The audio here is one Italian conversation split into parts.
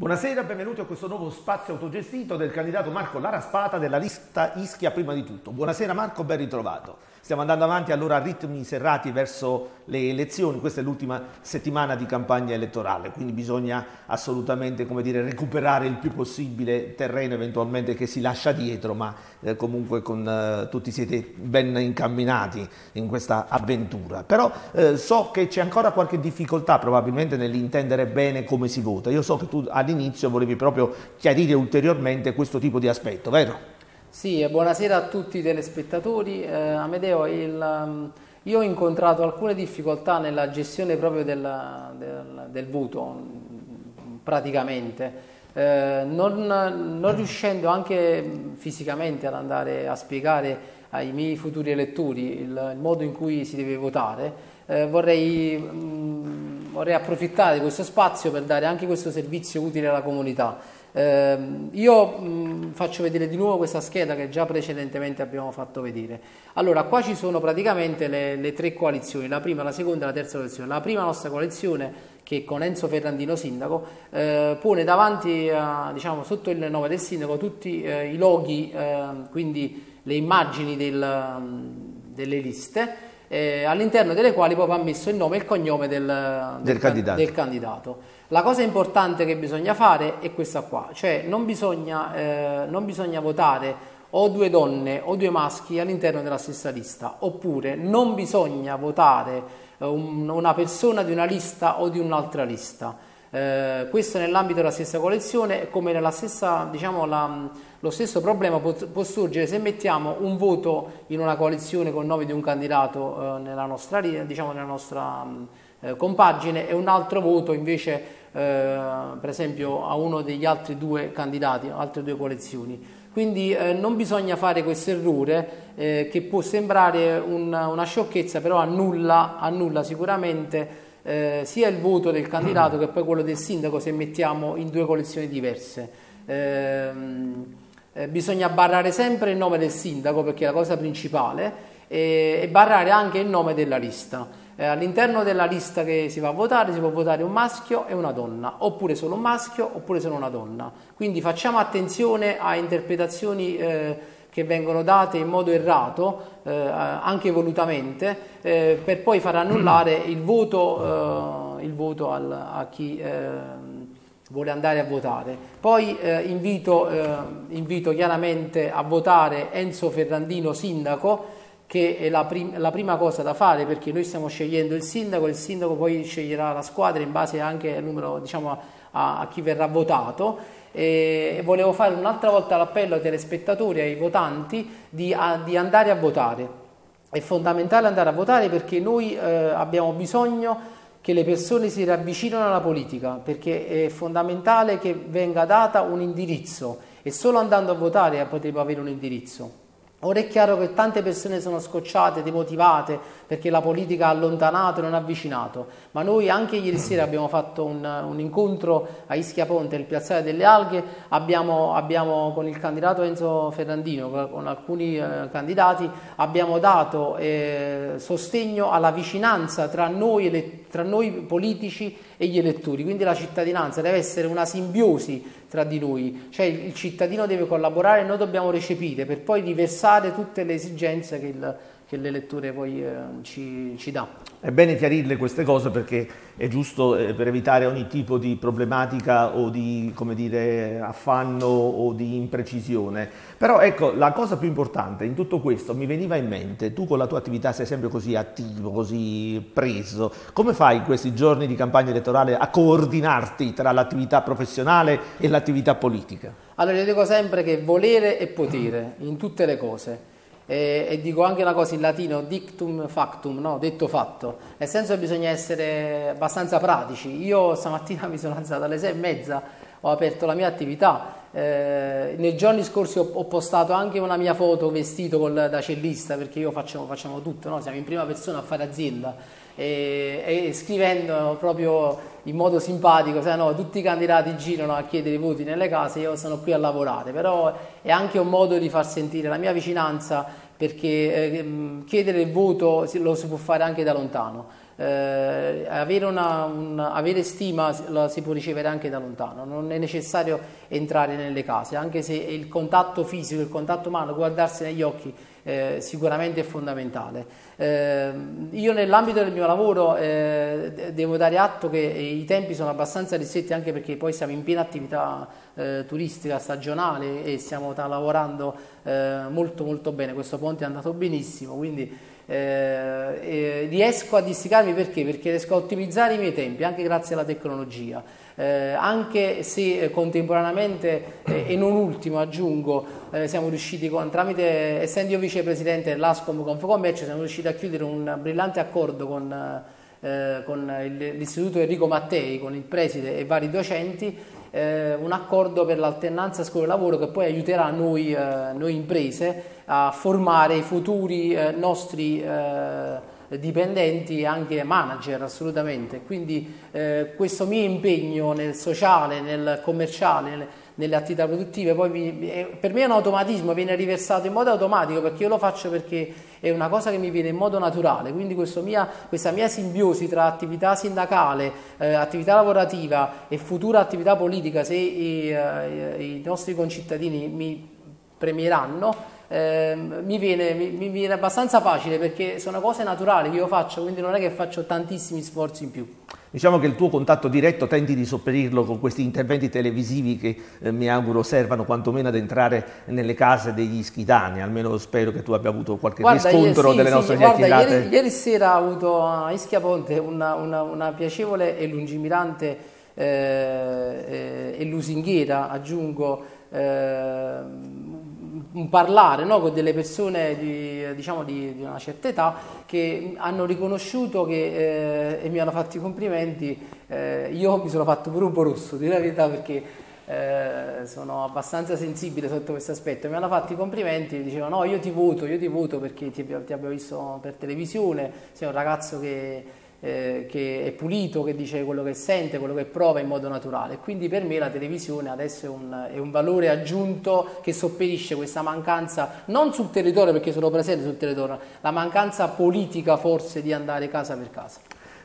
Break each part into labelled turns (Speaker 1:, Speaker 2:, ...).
Speaker 1: Buonasera, benvenuti a questo nuovo spazio autogestito del candidato Marco Laraspata della lista Ischia prima di tutto. Buonasera Marco, ben ritrovato. Stiamo andando avanti allora a ritmi serrati verso le elezioni, questa è l'ultima settimana di campagna elettorale, quindi bisogna assolutamente dire, recuperare il più possibile terreno eventualmente che si lascia dietro, ma eh, comunque con, eh, tutti siete ben incamminati in questa avventura. Però eh, so che c'è ancora qualche difficoltà probabilmente nell'intendere bene come si vota. Io so che tu all'inizio volevi proprio chiarire ulteriormente questo tipo di aspetto, vero?
Speaker 2: Sì, buonasera a tutti i telespettatori. Eh, Amedeo, il, um, io ho incontrato alcune difficoltà nella gestione proprio del, del, del voto, praticamente, eh, non, non, riuscendo anche fisicamente ad andare a spiegare ai miei futuri elettori il, il modo in cui si deve votare, eh, vorrei, mh, mm, vorrei approfittare di questo spazio per dare anche questo servizio utile alla comunità. Eh, io mh, faccio vedere di nuovo questa scheda che già precedentemente abbiamo fatto vedere. Allora, qua ci sono praticamente le, le, tre coalizioni, la prima, la seconda e la terza coalizione. La prima nostra coalizione, che con Enzo Ferrandino sindaco, eh, pone davanti, a, diciamo, sotto il nome del sindaco, tutti eh, i loghi, ehm, quindi le immagini del, delle liste, eh, all'interno delle quali poi va messo il nome e il cognome del, del, del, candidato. del candidato. La cosa importante che bisogna fare è questa qua, cioè non bisogna, eh, non bisogna votare o due donne o due maschi all'interno della stessa lista, oppure non bisogna votare eh, un, una persona di una lista o di un'altra lista. Eh, questo nell'ambito della stessa collezione, come nella stessa, diciamo, la, lo stesso problema può, può, sorgere se mettiamo un voto in una coalizione con nome di un candidato eh, nella nostra, diciamo, nella nostra eh, compagine e un altro voto invece eh, per esempio a uno degli altri due candidati, altre due coalizioni. Quindi eh, non bisogna fare questo errore eh, che può sembrare un, una sciocchezza, però annulla, annulla sicuramente eh, sia il voto del candidato che poi quello del sindaco se mettiamo in due coalizioni diverse. Ehm, eh, bisogna barrare sempre il nome del sindaco perché è la cosa principale e barrare anche il nome della lista eh, all'interno della lista che si va a votare si può votare un maschio e una donna, oppure solo un maschio oppure solo una donna. Quindi facciamo attenzione a interpretazioni eh, che vengono date in modo errato, eh, anche volutamente, eh, per poi far annullare il voto, eh, il voto al, a chi eh, vuole andare a votare. Poi invito, invito chiaramente a votare Enzo Ferrandino sindaco che è la, prim- la, prima cosa da fare perché noi stiamo scegliendo il sindaco, il sindaco poi sceglierà la squadra in base anche al numero, diciamo, a, a chi verrà votato e, volevo fare un'altra volta l'appello ai telespettatori, ai votanti di, a, di, andare a votare. È fondamentale andare a votare perché noi eh, abbiamo bisogno che le persone si ravvicinino alla politica perché è fondamentale che venga data un indirizzo e solo andando a votare potremo avere un indirizzo. Ora è chiaro che tante persone sono scocciate, demotivate perché la politica ha allontanato e non ha avvicinato, ma noi anche ieri sera abbiamo fatto un, un incontro a Ischia Ponte, nel piazzale delle Alghe, abbiamo, abbiamo con il candidato Enzo Ferrandino, con alcuni eh, candidati, abbiamo dato eh, sostegno alla vicinanza tra noi, tra noi politici e gli elettori, quindi la cittadinanza deve essere una simbiosi tra di noi, cioè il, cittadino deve collaborare e noi dobbiamo recepire per poi riversare tutte le esigenze che il che l'elettore poi eh, ci, ci, dà.
Speaker 1: È bene chiarirle queste cose perché è giusto eh, per evitare ogni tipo di problematica o di dire, affanno o di imprecisione. Però ecco, la cosa più importante in tutto questo mi veniva in mente, tu con la tua attività sei sempre così attivo, così preso, come fai in questi giorni di campagna elettorale a coordinarti tra l'attività professionale e l'attività politica?
Speaker 2: Allora io dico sempre che volere e potere in tutte le cose e, e, dico anche una cosa in latino, dictum factum, no? detto fatto, nel senso che bisogna essere abbastanza pratici. Io stamattina mi sono alzato alle sei e mezza, ho aperto la mia attività, eh, nei giorni scorsi ho, ho, postato anche una mia foto vestito col, da cellista perché io facciamo, facciamo tutto, no? siamo in prima persona a fare azienda e, e scrivendo proprio in modo simpatico, se no tutti i candidati girano a chiedere i voti nelle case, io sono qui a lavorare, però è anche un modo di far sentire la mia vicinanza perché eh, chiedere il voto lo si può fare anche da lontano. Eh, avere, una, una, avere, stima la si può ricevere anche da lontano, non è necessario entrare nelle case, anche se il contatto fisico, il contatto umano, guardarsi negli occhi eh, sicuramente è fondamentale. Eh, io nell'ambito del mio lavoro eh, devo dare atto che i tempi sono abbastanza ristretti anche perché poi siamo in piena attività eh, turistica stagionale e stiamo lavorando eh, molto molto bene, questo ponte è andato benissimo, quindi eh, riesco a disticarmi perché? Perché riesco a ottimizzare i miei tempi anche grazie alla tecnologia, eh, anche se eh, contemporaneamente eh, e non ultimo aggiungo siamo riusciti con, tramite, essendo io vicepresidente dell'ASCOM Confcommercio, siamo riusciti a chiudere un brillante accordo con, eh, con l'istituto Enrico Mattei, con il preside e vari docenti eh, un accordo per l'alternanza scuola-lavoro che poi aiuterà noi, eh, noi imprese a formare i futuri eh, nostri eh, dipendenti e anche manager assolutamente. Quindi eh, questo mio impegno nel sociale, nel commerciale, nelle attività produttive, poi mi, per me è un automatismo, viene riversato in modo automatico perché io lo faccio perché è una cosa che mi viene in modo naturale, quindi mia, questa mia simbiosi tra attività sindacale, eh, attività lavorativa e futura attività politica, se i, eh, i nostri concittadini mi premieranno, eh, mi, viene, mi, mi, viene, abbastanza facile perché sono cose naturali che io faccio, quindi non è che faccio tantissimi sforzi in più.
Speaker 1: Diciamo che il tuo contatto diretto tenti di sopperirlo con questi interventi televisivi che eh, mi auguro servano quantomeno ad entrare nelle case degli ischitani, almeno spero che tu abbia avuto qualche guarda, riscontro
Speaker 2: ieri,
Speaker 1: delle
Speaker 2: sì,
Speaker 1: nostre
Speaker 2: sì,
Speaker 1: chiacchierate.
Speaker 2: Guarda, ieri, ieri, sera ho avuto a Ischia Ponte una, una, una piacevole e lungimirante eh, eh, e lusinghiera, aggiungo, eh, un parlare no, con delle persone di, diciamo di, di, una certa età che hanno riconosciuto che, eh, e mi hanno fatto i complimenti, eh, io mi sono fatto pure un po' rosso, di la verità perché eh, sono abbastanza sensibile sotto questo aspetto, mi hanno fatto i complimenti, dicevano no io ti voto, io ti voto perché ti, ti abbiamo visto per televisione, sei un ragazzo che eh, che è pulito, che dice quello che sente, quello che prova in modo naturale. Quindi per me la televisione adesso è un, è un valore aggiunto che sopperisce questa mancanza, non sul territorio perché sono presente sul territorio, la mancanza politica forse di andare casa per casa.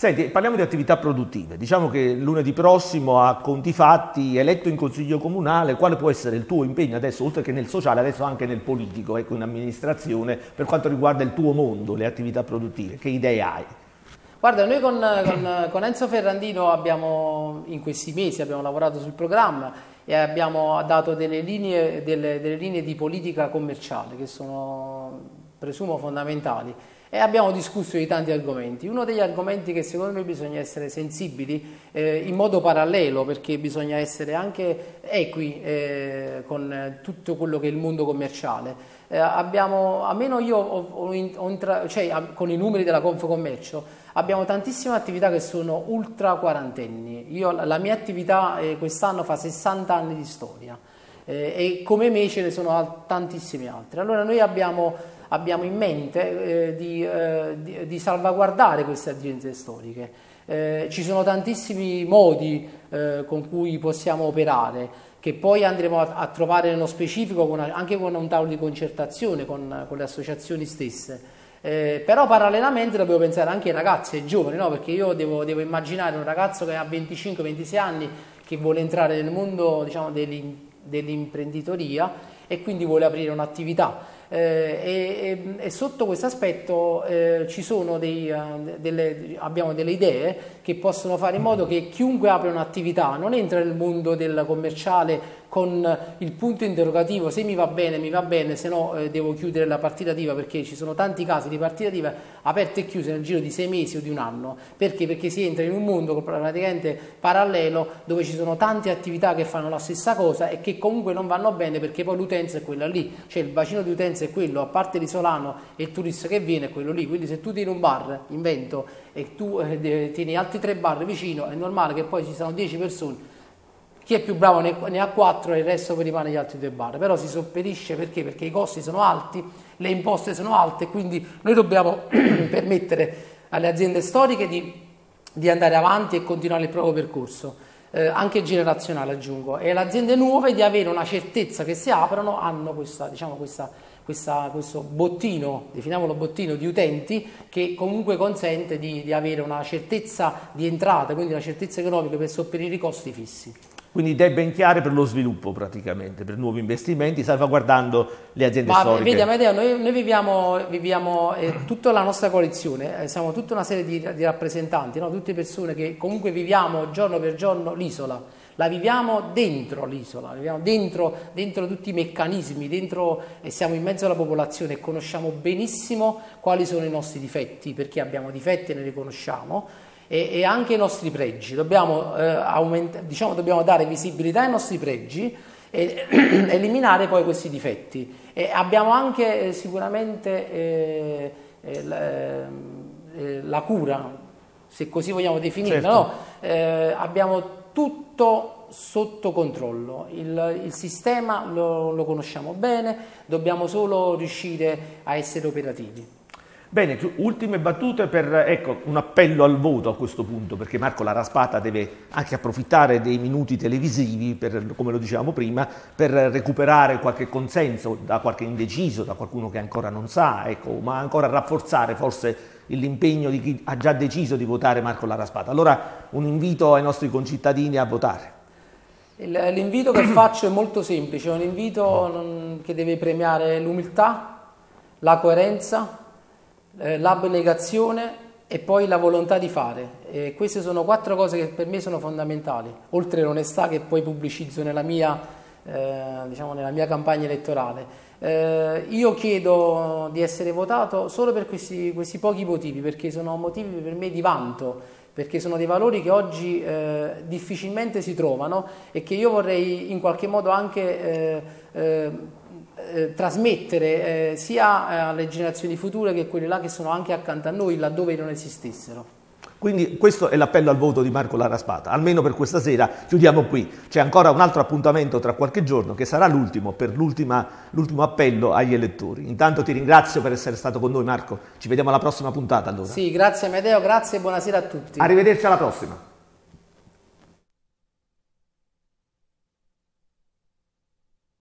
Speaker 1: Senti, parliamo di attività produttive. Diciamo che lunedì prossimo a conti fatti, eletto in consiglio comunale, quale può essere il tuo impegno adesso, oltre che nel sociale, adesso anche nel politico, ecco, in amministrazione, per quanto riguarda il tuo mondo, le attività produttive? Che idee hai?
Speaker 2: Guarda, noi con, con, con, Enzo Ferrandino abbiamo, in questi mesi abbiamo lavorato sul programma e abbiamo dato delle linee, delle, delle linee di politica commerciale che sono, presumo, fondamentali e abbiamo discusso di tanti argomenti. Uno degli argomenti che secondo me bisogna essere sensibili eh, in modo parallelo perché bisogna essere anche equi eh, con tutto quello che è il mondo commerciale. Eh, abbiamo, almeno io ho, ho, ho cioè, con i numeri della Confcommercio, Abbiamo tantissime attività che sono ultra quarantenni. Io, la mia attività eh, quest'anno fa 60 anni di storia eh, e come me ce ne sono tantissime altre. Allora noi abbiamo, abbiamo in mente eh, di, eh, di, di, salvaguardare queste aziende storiche. Eh, ci sono tantissimi modi eh, con cui possiamo operare che poi andremo a, a trovare nello specifico con anche con un tavolo di concertazione con, con le associazioni stesse. Eh, però parallelamente dobbiamo pensare anche ai ragazzi, ai giovani, no? perché io devo, devo, immaginare un ragazzo che ha 25-26 anni che vuole entrare nel mondo diciamo, dell'imprenditoria e quindi vuole aprire un'attività. Eh, e, e, sotto questo aspetto eh, dei, uh, delle, abbiamo delle idee che possono fare in modo che chiunque apre un'attività non entra nel mondo del commerciale con il punto interrogativo se mi va bene, mi va bene, se no eh, devo chiudere la partita diva perché ci sono tanti casi di partita diva aperte e chiuse nel giro di sei mesi o di un anno. Perché? Perché si entra in un mondo praticamente parallelo dove ci sono tante attività che fanno la stessa cosa e che comunque non vanno bene perché poi l'utenza è quella lì, cioè il bacino di utenza è quello, a parte l'isolano e il turista che viene è quello lì. Quindi se tu tieni un bar, invento, e tu eh, tieni altri tre bar vicino, è normale che poi ci siano dieci persone chi è più bravo ne, ne ha 4 e il resto poi rimane gli altri due bar, però si sopperisce perché? Perché i costi sono alti, le imposte sono alte, quindi noi dobbiamo permettere alle aziende storiche di, di, andare avanti e continuare il proprio percorso, eh, anche generazionale aggiungo, e alle aziende nuove di avere una certezza che si aprono, hanno questa, diciamo, questa questa, questo bottino, definiamolo bottino di utenti che comunque consente di, di avere una certezza di entrata, quindi una certezza economica per sopperire i costi fissi.
Speaker 1: Quindi idee ben chiare per lo sviluppo praticamente, per nuovi investimenti, salvaguardando le aziende
Speaker 2: Ma
Speaker 1: storiche.
Speaker 2: vedi Amedeo, noi, noi viviamo, viviamo eh, tutta la nostra coalizione, eh, siamo tutta una serie di, di rappresentanti, no? tutte persone che comunque viviamo giorno per giorno l'isola, la viviamo dentro l'isola, viviamo dentro, dentro tutti i meccanismi, dentro, e siamo in mezzo alla popolazione e conosciamo benissimo quali sono i nostri difetti, perché abbiamo difetti e ne riconosciamo e, e anche i nostri pregi. Dobbiamo, eh, aumenta, diciamo, dobbiamo dare visibilità ai nostri pregi e eliminare poi questi difetti. E abbiamo anche eh, sicuramente eh, eh la, eh, la, cura, se così vogliamo definirla, certo. no? Abbiamo tutto sotto controllo, il, il sistema lo, lo conosciamo bene, dobbiamo solo riuscire a essere operativi.
Speaker 1: Bene, ultime battute per ecco, un appello al voto a questo punto, perché Marco La Raspata deve anche approfittare dei minuti televisivi, per, come lo dicevamo prima, per recuperare qualche consenso da qualche indeciso, da qualcuno che ancora non sa, ecco, ma ancora rafforzare forse l'impegno di chi ha già deciso di votare Marco La Raspata. Allora un invito ai nostri concittadini a votare.
Speaker 2: L'invito che faccio è molto semplice, è un invito che deve premiare l'umiltà, la coerenza, eh, l'abnegazione e poi la volontà di fare. E queste sono quattro cose che per me sono fondamentali, oltre l'onestà che poi pubblicizzo nella mia, eh, diciamo nella mia campagna elettorale. Eh, io chiedo di essere votato solo per questi, questi, pochi motivi, perché sono motivi per me di vanto, perché sono dei valori che oggi eh, difficilmente si trovano e che io vorrei in qualche modo anche eh, eh, trasmettere eh, sia eh, alle generazioni future che quelle là che sono anche accanto a noi laddove non esistessero.
Speaker 1: Quindi questo è l'appello al voto di Marco Laraspata, almeno per questa sera chiudiamo qui, c'è ancora un altro appuntamento tra qualche giorno che sarà l'ultimo per l'ultimo appello agli elettori. Intanto ti ringrazio per essere stato con noi Marco, ci vediamo alla prossima puntata allora.
Speaker 2: Sì, grazie Medeo, grazie e buonasera a tutti.
Speaker 1: Arrivederci alla prossima.